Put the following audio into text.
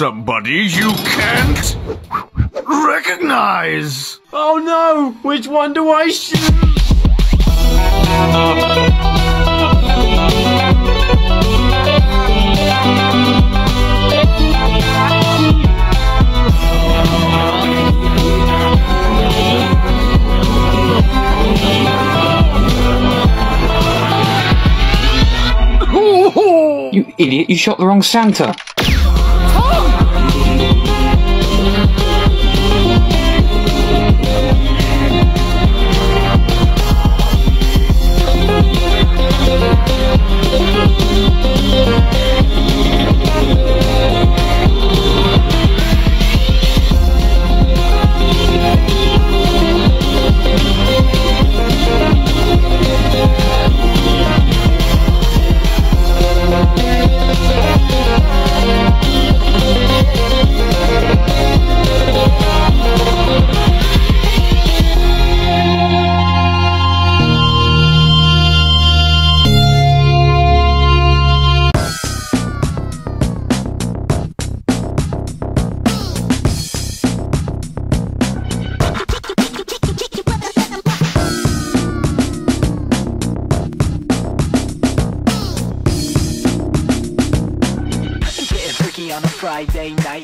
Somebody you can't recognize? Oh no! Which one do I shoot? You idiot, you shot the wrong Santa. Friday night.